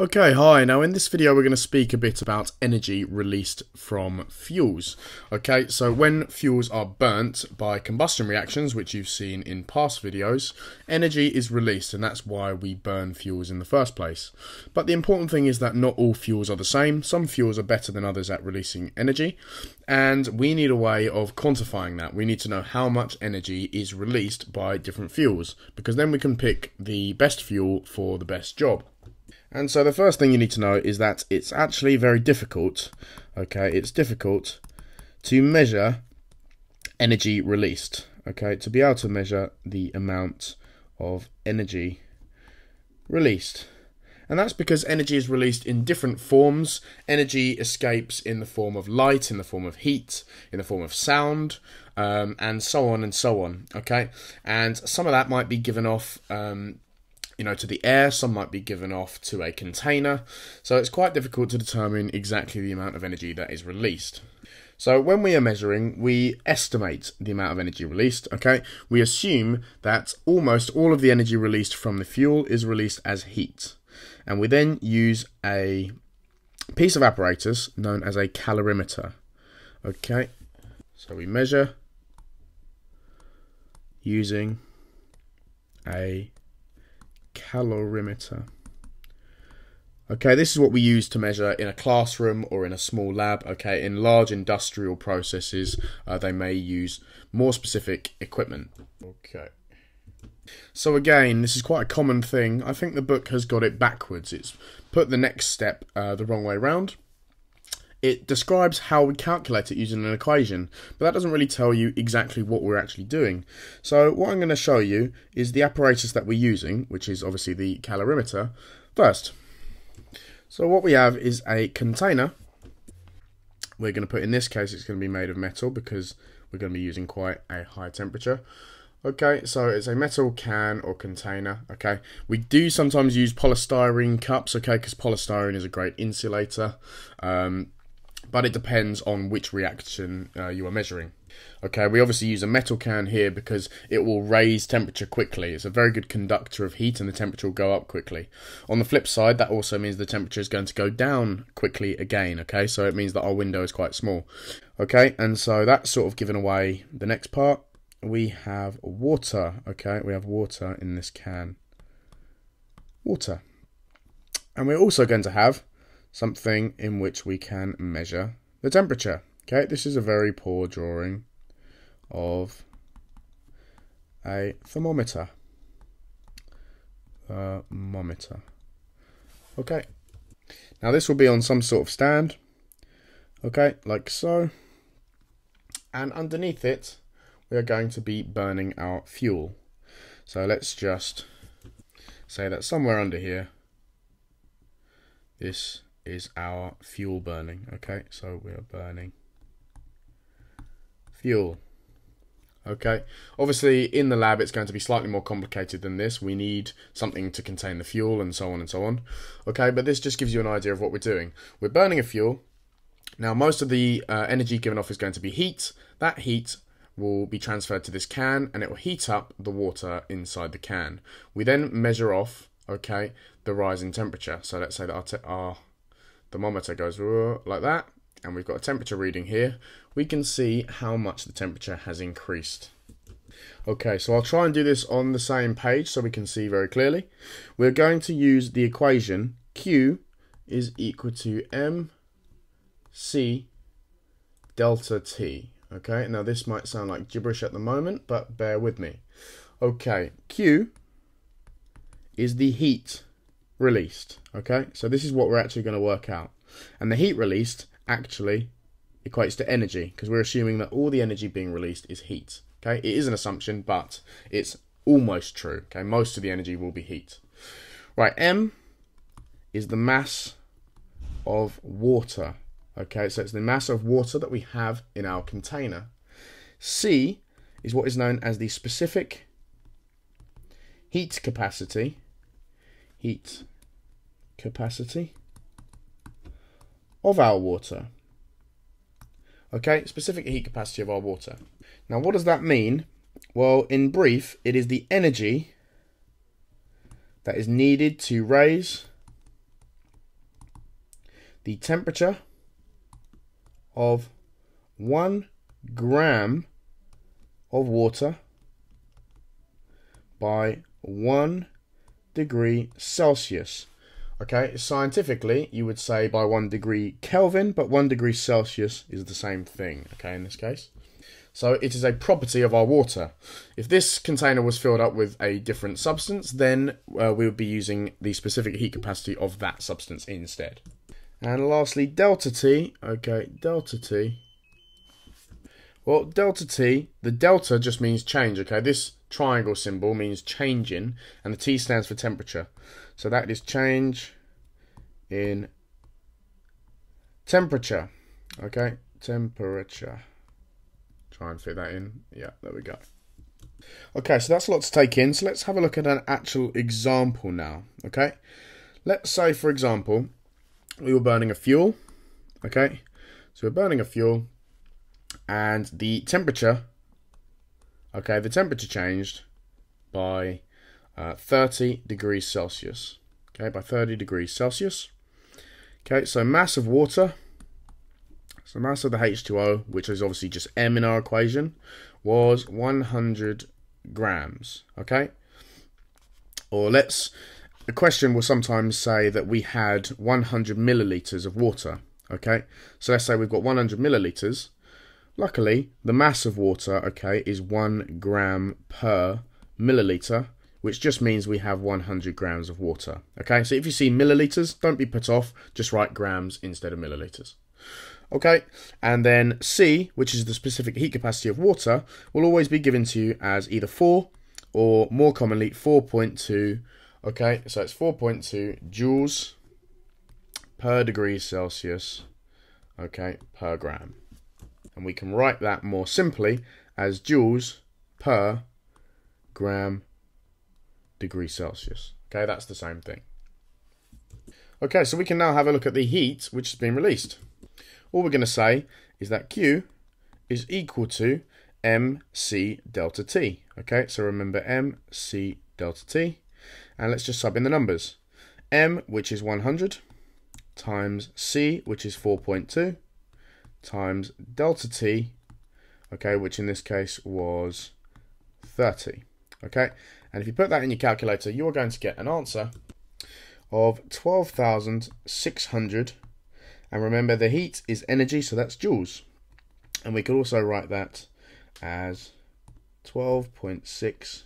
Okay, hi. Now in this video we're going to speak a bit about energy released from fuels. Okay, so when fuels are burnt by combustion reactions, which you've seen in past videos, energy is released and that's why we burn fuels in the first place. But the important thing is that not all fuels are the same. Some fuels are better than others at releasing energy and we need a way of quantifying that. We need to know how much energy is released by different fuels because then we can pick the best fuel for the best job. And so the first thing you need to know is that it's actually very difficult, okay, it's difficult to measure energy released, okay, to be able to measure the amount of energy released. And that's because energy is released in different forms. Energy escapes in the form of light, in the form of heat, in the form of sound, um, and so on and so on. Okay, and some of that might be given off um, you know, to the air, some might be given off to a container. So it's quite difficult to determine exactly the amount of energy that is released. So when we are measuring, we estimate the amount of energy released, okay? We assume that almost all of the energy released from the fuel is released as heat. And we then use a piece of apparatus known as a calorimeter. Okay, so we measure using a calorimeter. Okay, this is what we use to measure in a classroom or in a small lab. Okay, in large industrial processes, uh, they may use more specific equipment. Okay. So again, this is quite a common thing. I think the book has got it backwards. It's put the next step uh, the wrong way round it describes how we calculate it using an equation, but that doesn't really tell you exactly what we're actually doing. So what I'm going to show you is the apparatus that we're using, which is obviously the calorimeter, first. So what we have is a container. We're going to put, in this case, it's going to be made of metal because we're going to be using quite a high temperature. Okay, so it's a metal can or container. Okay, we do sometimes use polystyrene cups. Okay, because polystyrene is a great insulator. Um, but it depends on which reaction uh, you are measuring. Okay, we obviously use a metal can here because it will raise temperature quickly. It's a very good conductor of heat and the temperature will go up quickly. On the flip side, that also means the temperature is going to go down quickly again, okay? So it means that our window is quite small. Okay, and so that's sort of given away the next part. We have water, okay? We have water in this can. Water. And we're also going to have something in which we can measure the temperature. Okay, this is a very poor drawing of a thermometer. Thermometer. Okay, now this will be on some sort of stand. Okay, like so. And underneath it, we are going to be burning our fuel. So let's just say that somewhere under here, this is our fuel burning. Okay, so we are burning fuel. Okay, obviously in the lab it's going to be slightly more complicated than this. We need something to contain the fuel and so on and so on. Okay, but this just gives you an idea of what we're doing. We're burning a fuel. Now most of the uh, energy given off is going to be heat. That heat will be transferred to this can and it will heat up the water inside the can. We then measure off, okay, the rise in temperature. So let's say that our, our thermometer goes uh, like that, and we've got a temperature reading here, we can see how much the temperature has increased. Okay, so I'll try and do this on the same page so we can see very clearly. We're going to use the equation Q is equal to mc delta T. Okay, now this might sound like gibberish at the moment, but bear with me. Okay, Q is the heat released. Okay, so this is what we're actually going to work out. And the heat released actually equates to energy because we're assuming that all the energy being released is heat. Okay, it is an assumption, but it's almost true. Okay, most of the energy will be heat. Right, M is the mass of water. Okay, so it's the mass of water that we have in our container. C is what is known as the specific heat capacity. Heat capacity of our water. Okay, specific heat capacity of our water. Now, what does that mean? Well, in brief, it is the energy that is needed to raise the temperature of one gram of water by one degree Celsius. Okay, scientifically, you would say by one degree Kelvin, but one degree Celsius is the same thing, okay, in this case. So it is a property of our water. If this container was filled up with a different substance, then uh, we would be using the specific heat capacity of that substance instead. And lastly, delta T. Okay, delta T. Well, delta T, the delta just means change, okay? This triangle symbol means changing, and the T stands for temperature. So that is change in temperature, okay? Temperature try and fit that in. Yeah, there we go. Okay, so that's a lot to take in. So let's have a look at an actual example now. Okay, let's say, for example, we were burning a fuel. Okay, so we're burning a fuel, and the temperature. Okay, the temperature changed by uh, 30 degrees Celsius. Okay, by 30 degrees Celsius. Okay, so mass of water so mass of the H2O, which is obviously just M in our equation, was 100 grams, okay? Or let's, a question will sometimes say that we had 100 milliliters of water, okay? So let's say we've got 100 milliliters. Luckily, the mass of water, okay, is 1 gram per milliliter, which just means we have 100 grams of water, okay? So if you see milliliters, don't be put off, just write grams instead of milliliters. Okay, and then C, which is the specific heat capacity of water, will always be given to you as either 4 or more commonly 4.2. Okay, so it's 4.2 joules per degree Celsius, okay, per gram. And we can write that more simply as joules per gram degree Celsius. Okay, that's the same thing. Okay, so we can now have a look at the heat which has been released all we're going to say is that Q is equal to mc delta t. Okay, so remember mc delta t. And let's just sub in the numbers. m, which is 100, times c, which is 4.2, times delta t, okay, which in this case was 30. Okay, and if you put that in your calculator, you're going to get an answer of 12,600 and remember, the heat is energy, so that's joules. And we could also write that as 12.6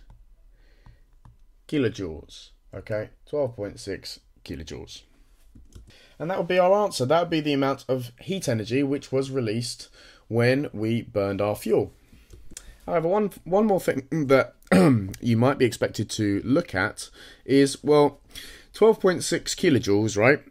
kilojoules. Okay, 12.6 kilojoules. And that would be our answer. That would be the amount of heat energy which was released when we burned our fuel. However, one one more thing that you might be expected to look at is well, 12.6 kilojoules, right?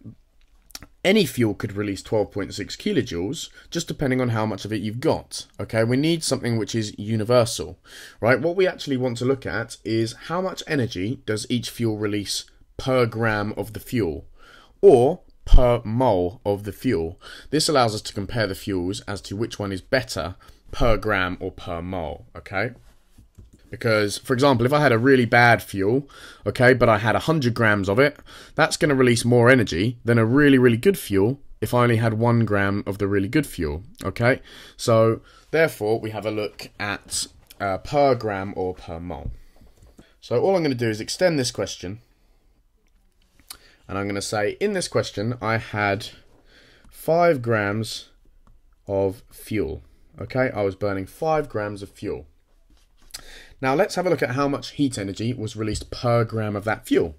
any fuel could release 12.6 kilojoules, just depending on how much of it you've got. Okay, we need something which is universal, right? What we actually want to look at is how much energy does each fuel release per gram of the fuel, or per mole of the fuel. This allows us to compare the fuels as to which one is better per gram or per mole, okay? Because, for example, if I had a really bad fuel, okay, but I had 100 grams of it, that's going to release more energy than a really, really good fuel if I only had one gram of the really good fuel, okay? So, therefore, we have a look at uh, per gram or per mole. So, all I'm going to do is extend this question. And I'm going to say, in this question, I had 5 grams of fuel. Okay, I was burning 5 grams of fuel. Now let's have a look at how much heat energy was released per gram of that fuel.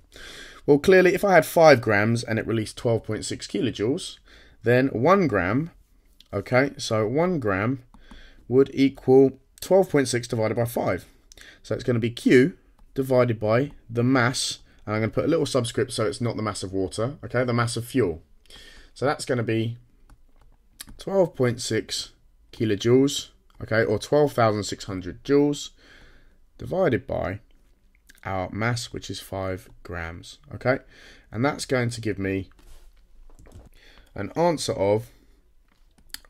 Well, clearly, if I had 5 grams and it released 12.6 kilojoules, then 1 gram, okay, so 1 gram would equal 12.6 divided by 5. So it's going to be Q divided by the mass, and I'm going to put a little subscript so it's not the mass of water, okay, the mass of fuel. So that's going to be 12.6 kilojoules, okay, or 12,600 joules divided by our mass, which is 5 grams. Okay, and that's going to give me an answer of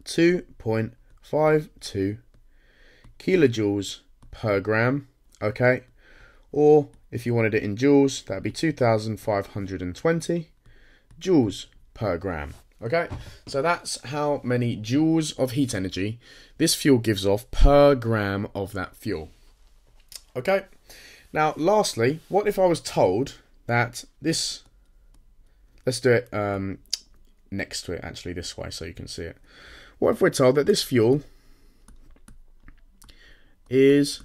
2.52 kilojoules per gram. Okay, or if you wanted it in joules, that'd be 2,520 joules per gram. Okay, so that's how many joules of heat energy this fuel gives off per gram of that fuel. Okay, now lastly, what if I was told that this, let's do it um, next to it actually this way so you can see it. What if we're told that this fuel is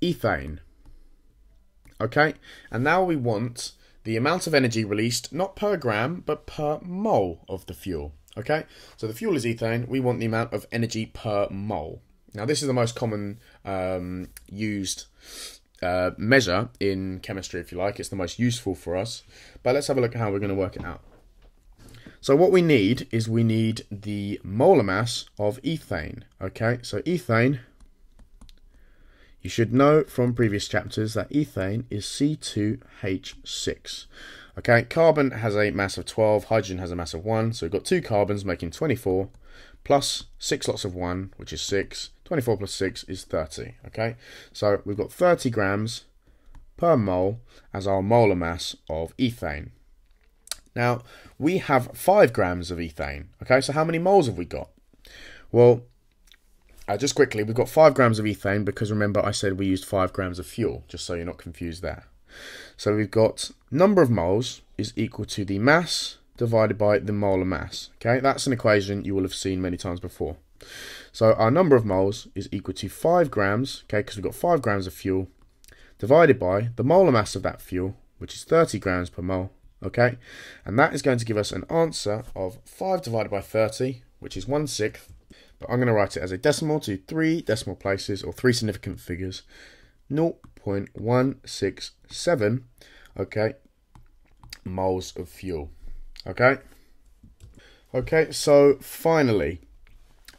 ethane? Okay, and now we want the amount of energy released not per gram but per mole of the fuel. Okay, so the fuel is ethane. We want the amount of energy per mole. Now, this is the most common um, used uh, measure in chemistry, if you like. It's the most useful for us. But let's have a look at how we're going to work it out. So what we need is we need the molar mass of ethane. Okay, so ethane you should know from previous chapters that ethane is C2H6. Okay, carbon has a mass of 12, hydrogen has a mass of 1, so we've got two carbons making 24, plus 6 lots of 1, which is 6. 24 plus 6 is 30. Okay, so we've got 30 grams per mole as our molar mass of ethane. Now, we have 5 grams of ethane. Okay, so how many moles have we got? Well, uh, just quickly, we've got 5 grams of ethane because remember I said we used 5 grams of fuel, just so you're not confused there. So we've got number of moles is equal to the mass divided by the molar mass. Okay, that's an equation you will have seen many times before. So our number of moles is equal to 5 grams, okay, because we've got 5 grams of fuel, divided by the molar mass of that fuel, which is 30 grams per mole, okay? And that is going to give us an answer of 5 divided by 30, which is 1 sixth, but I'm going to write it as a decimal to three decimal places or three significant figures 0.167 okay moles of fuel okay okay so finally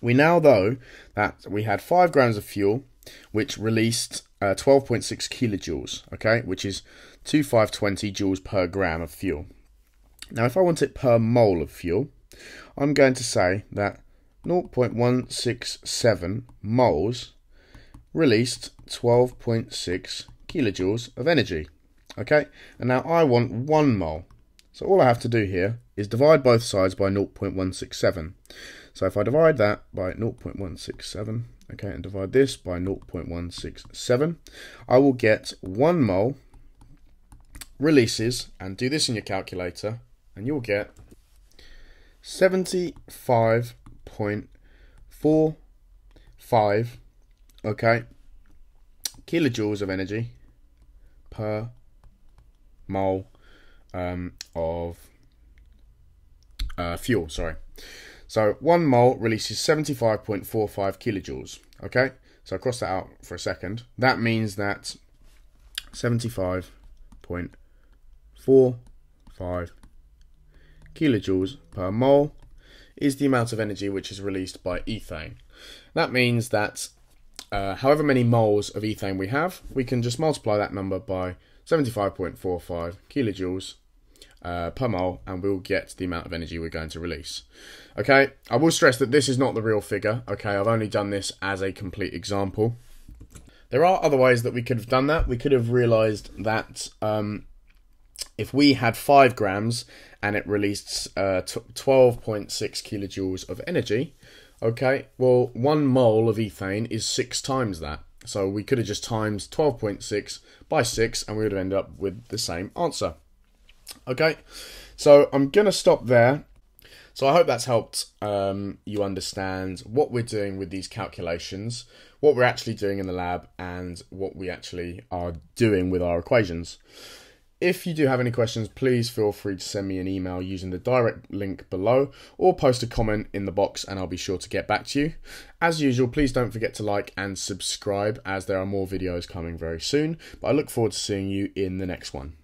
we now know that we had 5 grams of fuel which released uh, 12.6 kilojoules okay which is 2520 joules per gram of fuel now if I want it per mole of fuel I'm going to say that 0.167 moles released 12.6 kilojoules of energy. Okay, and now I want 1 mole. So all I have to do here is divide both sides by 0.167. So if I divide that by 0.167, okay, and divide this by 0.167, I will get 1 mole releases, and do this in your calculator, and you'll get 75.45, okay kilojoules of energy per mole um, of uh, fuel sorry. So one mole releases 75.45 kilojoules okay? So I'll cross that out for a second. That means that 75.45 kilojoules per mole is the amount of energy which is released by ethane. That means that uh, however many moles of ethane we have, we can just multiply that number by 75.45 kilojoules uh, per mole and we'll get the amount of energy we're going to release. Okay, I will stress that this is not the real figure. Okay, I've only done this as a complete example. There are other ways that we could have done that. We could have realized that um, if we had 5 grams and it released uh, 12.6 kilojoules of energy, okay, well, one mole of ethane is six times that. So we could have just times 12.6 by 6 and we would have ended up with the same answer. Okay, so I'm going to stop there. So I hope that's helped um, you understand what we're doing with these calculations, what we're actually doing in the lab, and what we actually are doing with our equations. If you do have any questions, please feel free to send me an email using the direct link below or post a comment in the box and I'll be sure to get back to you. As usual, please don't forget to like and subscribe as there are more videos coming very soon. But I look forward to seeing you in the next one.